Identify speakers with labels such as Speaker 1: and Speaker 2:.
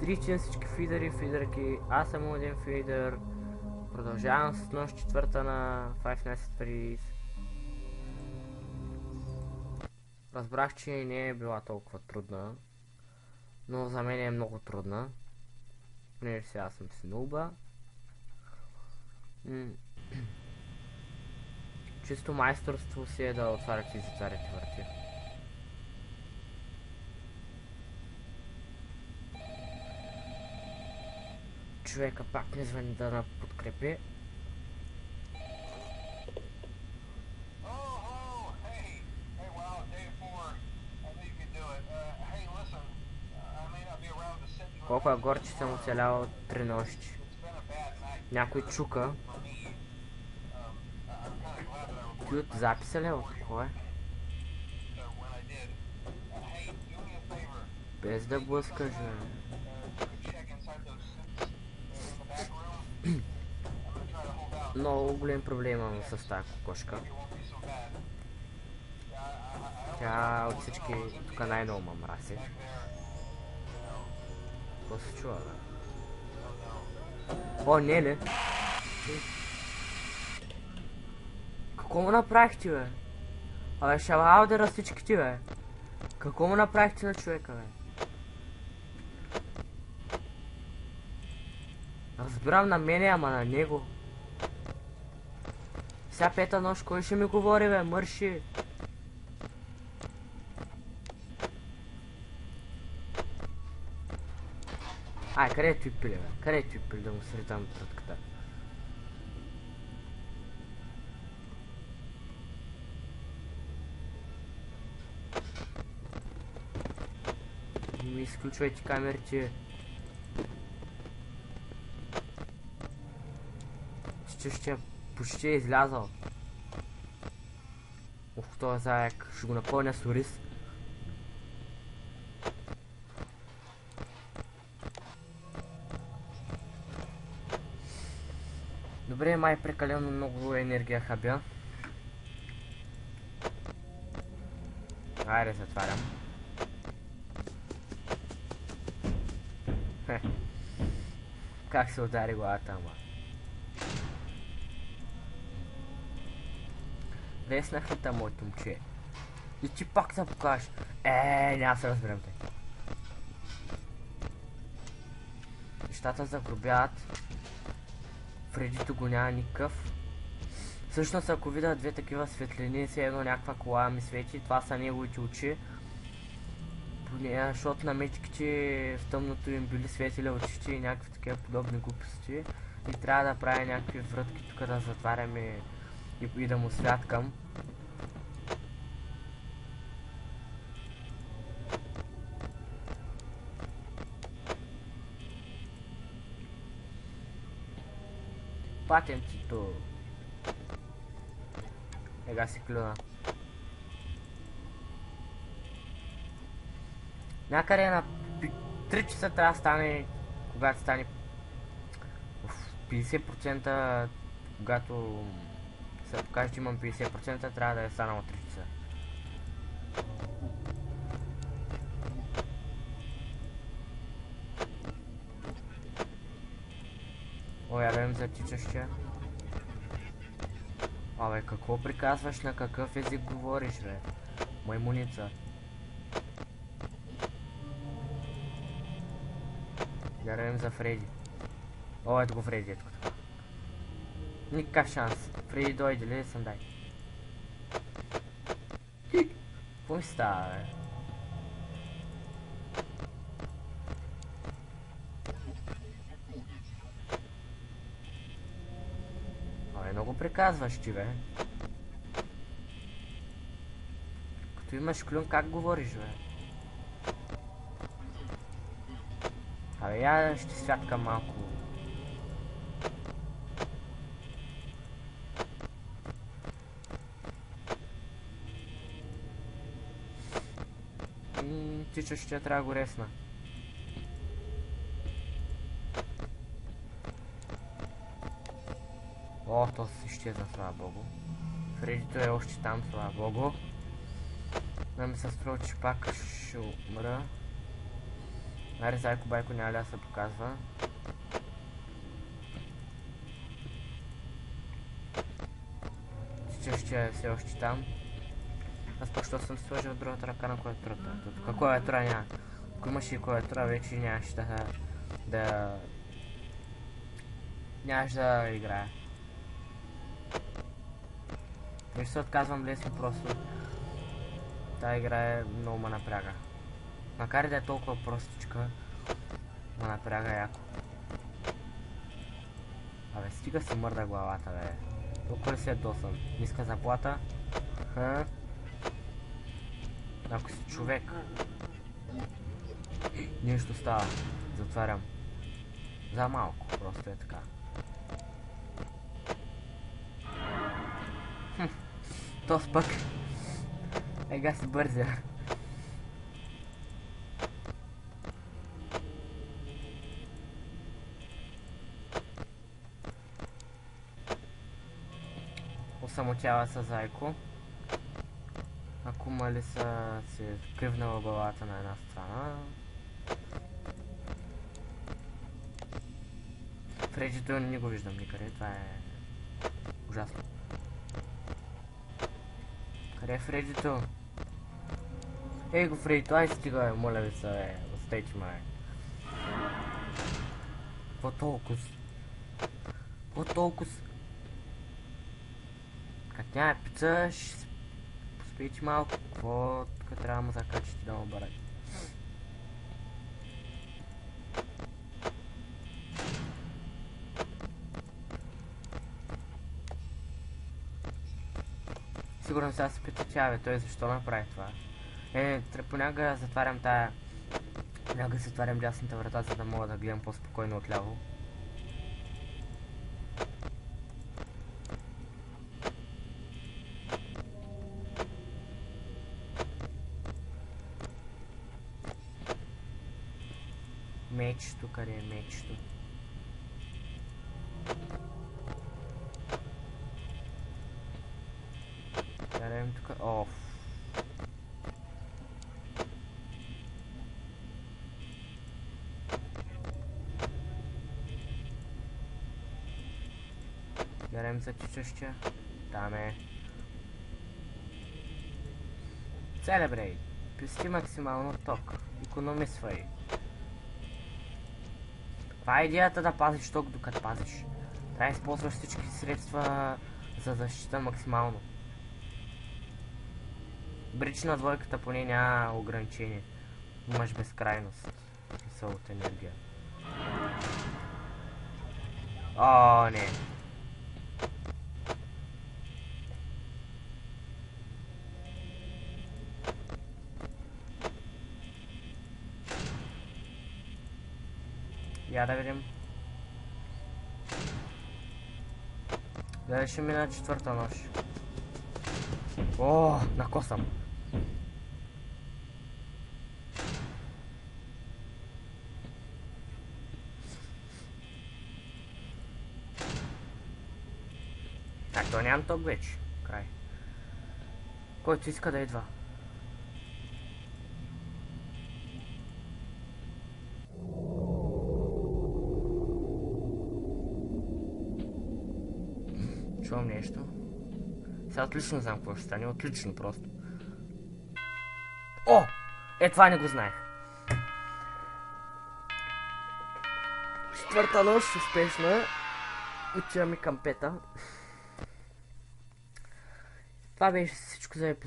Speaker 1: Тричен всички фидери, фидерки. Аз съм един фидер. Продължавам с нощ четвърта на Five Nights at Freddy's. Разбрах, че не е била толкова трудна. Но за мен е много трудна. Понеже сега съм си нуба. Чисто майсторство си е да отваряте и затваряте врати. Човека пак не звъни да на подкрепи.
Speaker 2: Oh, oh. Uh, uh,
Speaker 1: Колко е гор, че съм оцелял от три нощи. Някой чука.
Speaker 2: Um,
Speaker 1: Ти от записа ли е? От е?
Speaker 2: uh. Uh, favor.
Speaker 1: Без да блъскаш, бе. Много голям проблем имам с тази кокошка. Тя от всички тук най-много ма
Speaker 2: know,
Speaker 1: Какво се чува, бе? О, не ли? Какво му направихте, бе? Абе, шалаудера всичките, бе. Какво му направихте на човека, бе? Разбирам на мене, ама на него. Сега пета нощ, кой ще ми говори, бе? Мърши. Ай, къде е пили, бе? Къде е пили да му сритам трътката? Не изключвайте камерите. Ще почти е излязъл. Ух, този заек. Ще го напълня с ориз. Добре, май прекалено много енергия хабя. Айде, затварям. Хе. Как се удари главата, ама. Там, моето момче? И ти пак да покажеш. Е, няма се разберем те. Нещата загробяват. Фредито го няма никакъв. Всъщност ако видя две такива светлини, се едно някаква кола ми свети, това са неговите очи. Поне, защото на мечките в тъмното им били светили очите и някакви такива подобни глупости. И трябва да правя някакви врътки тук да затваряме и да му святкам. Патентито. Ега си клюна. Някъде на пи- 3 часа трябва да стане, когато стане уф, 50%, когато се покаже, че имам 50%, трябва да е станало 3 часа. О, я дадем за тичащия. Абе, какво приказваш, на какъв език говориш, бе? Маймуница. Я дадем за Фреди. О, ето го Фреди, ето го така. Никакъв шанс. Фреди дойде ли, съм дай. Какво ми става, бе? Абе, много приказваш ти, бе. Като имаш клюн, как говориш, бе? Абе, я ще святкам малко. М, Тича ще трябва го ресна. О, то се изчезна, слава богу. Фредито е още там, слава богу. Да ми се струва, че пак ще умра. Аре, Зайко Байко няма да се показва? Ще е все още там. Аз що съм сложил другата ръка на клавиатурата. Тук клавиатура няма. Ако имаше и клавиатура, вече нямаше да... да... Нямаше да играе. Не се отказвам лесно просто. Тая игра е много ма напряга. Макар да е толкова простичка, ма напряга яко. Абе, стига си мърда главата, бе. Толкова ли си е досан? Ниска заплата? Ха? Ако си човек. Нещо става. Затварям. За малко, просто е така. Хм. То пък. Ега си бързя. Осамотява се зайко. Ако мали са се кривнала главата на една страна. Фреджито не го виждам никъде, това е ужасно. Къде е Фредито? Ей го Фредито, ай стига моля ви се бе, остейте ме. Какво толкова? Какво толкова? Като няма пица, ще поспейте малко. Какво тук трябва да му закачите да му барате? Сигурно сега се бе, той защо направи това. Е, понякога затварям тая... Понякога затварям дясната врата, за да мога да гледам по-спокойно отляво. Мечето, къде е мечето? Гледам тук. Оф. Гледам за чичаща. Там е. Celebrate. Пести максимално ток. Икономисвай. Това е идеята да пазиш ток докато пазиш. Трябва да използваш всички средства за защита максимално. Брич на двойката поне няма ограничение. Имаш безкрайност. Смисъл от енергия. О, не. Да видим. Дали ще мина четвърта нощ. О, накосам. А, то нямам ток вече. Край. Който иска Чувам нещо. Сега отлично знам какво ще стане. Отлично просто. О! Е, това не го знаех. Четвърта нощ, успешна. Отиваме към пета. Това беше всичко за епизод.